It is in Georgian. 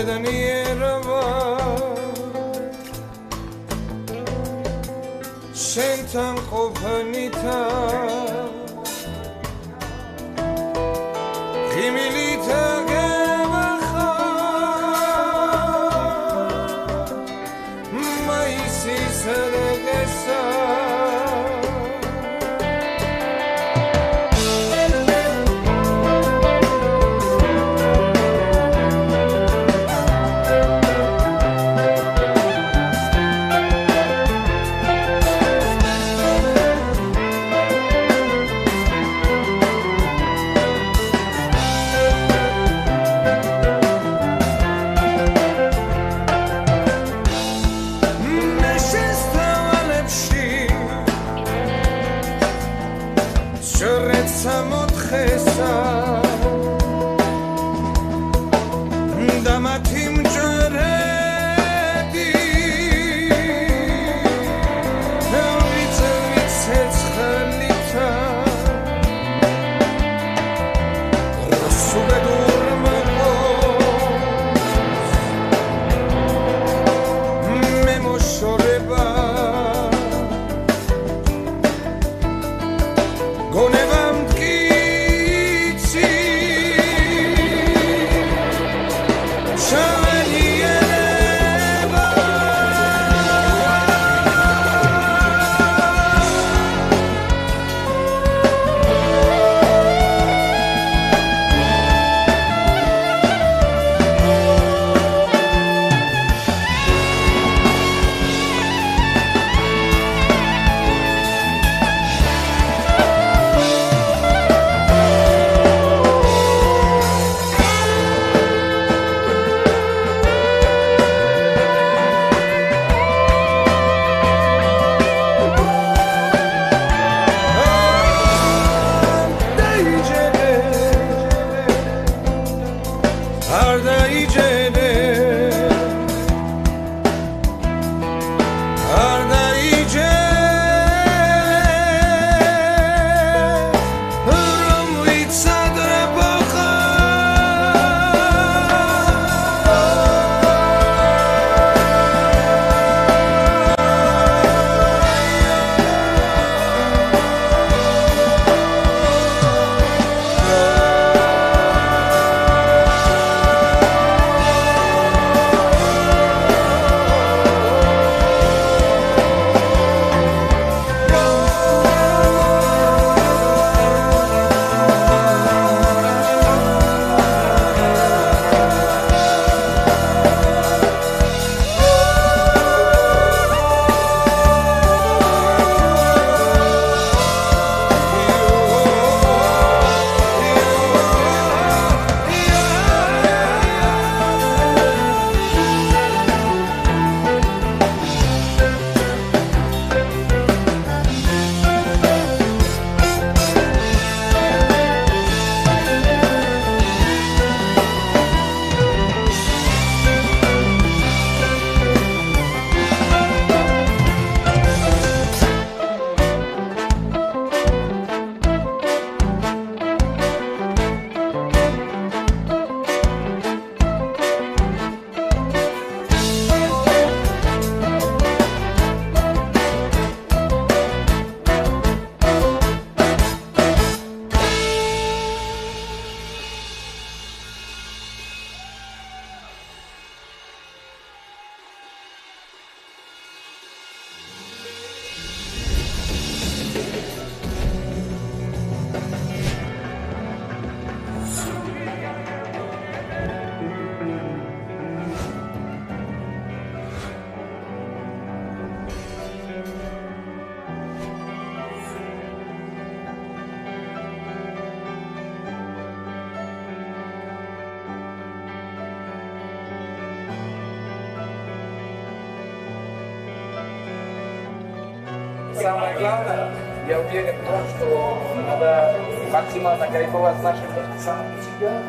ბედნიერება შენთან ყოფნითა ღიმილი სამოთხესა და Go never самое главное, я уверен в том, что надо максимально кайфовать нашим самим себя,